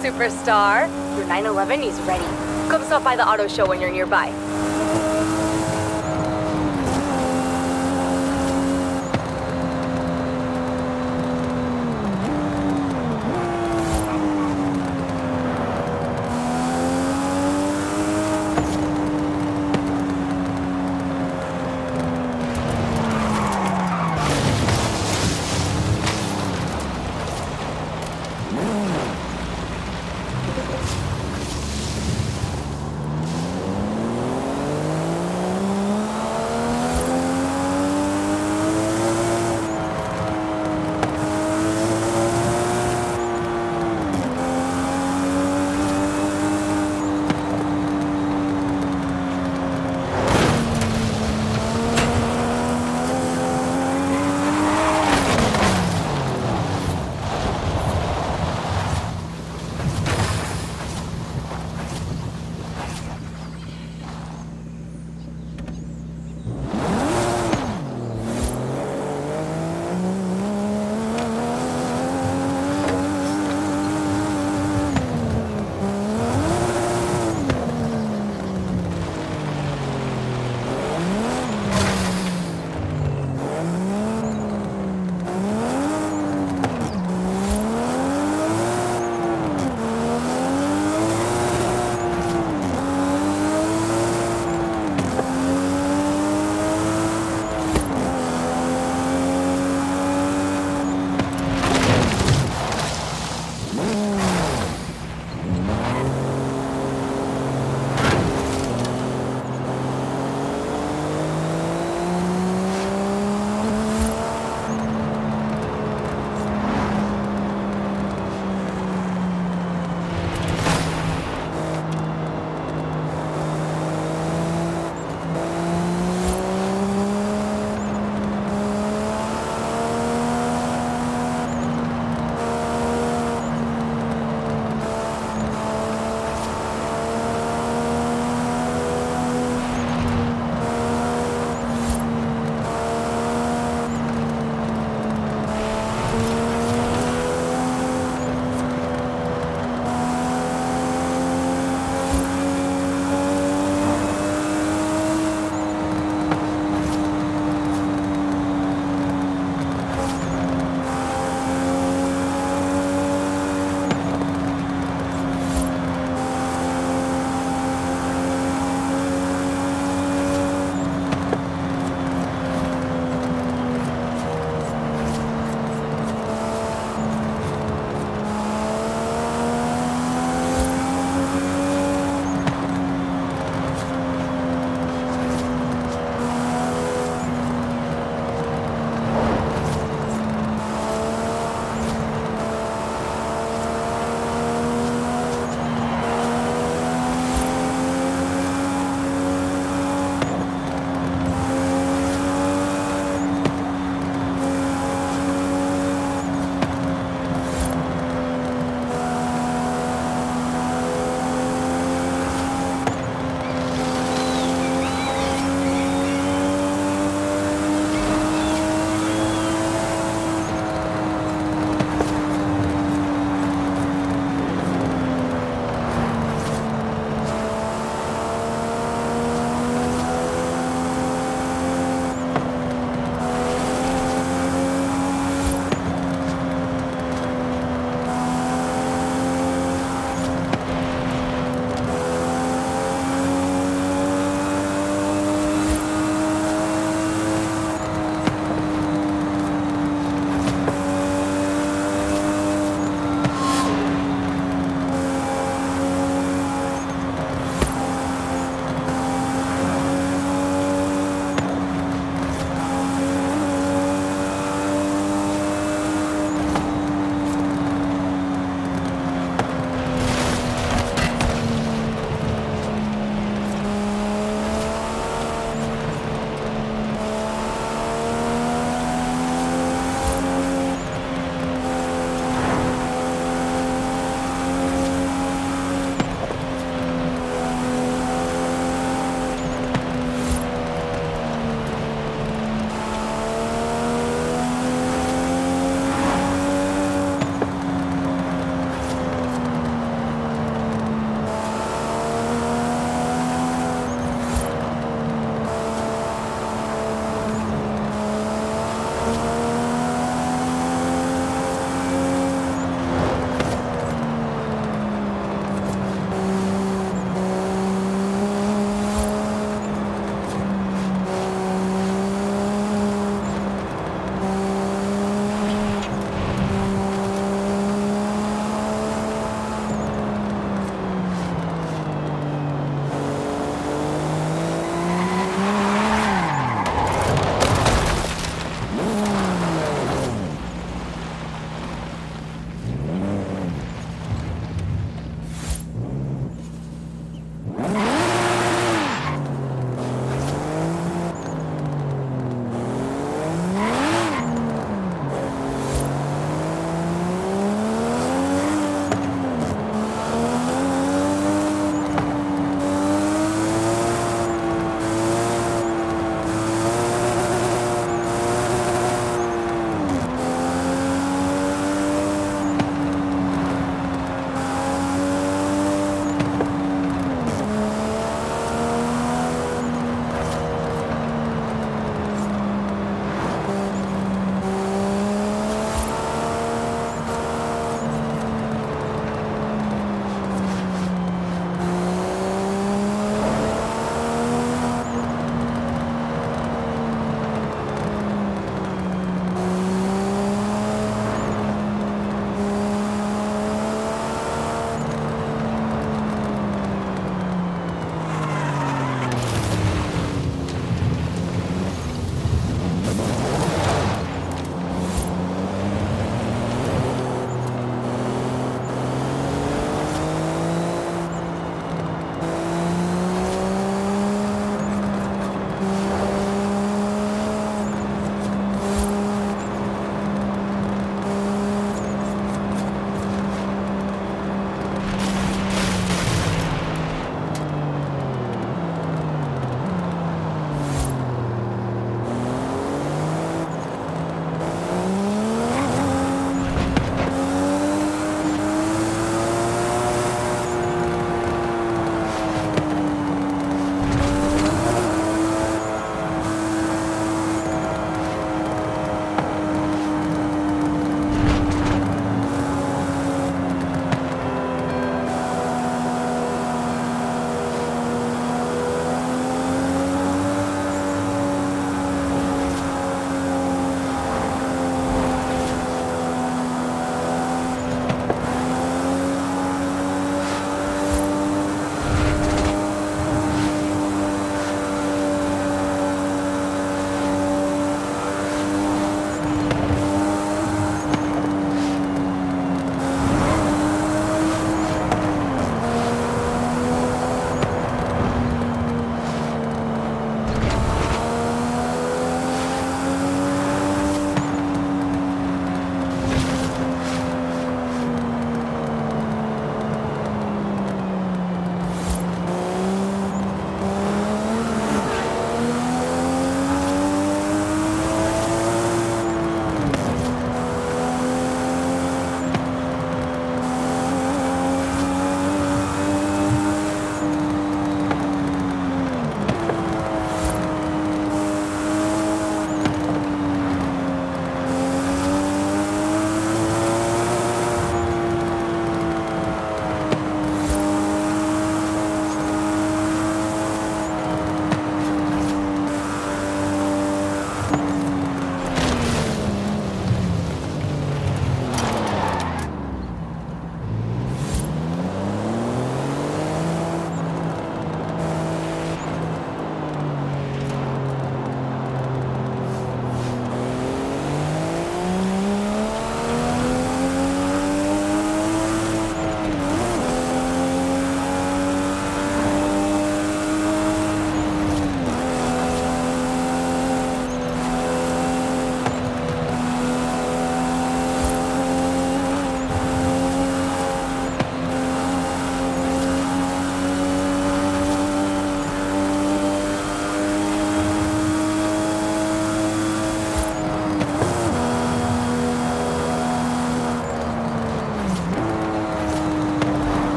superstar. Your 911 is ready. Come stop by the auto show when you're nearby.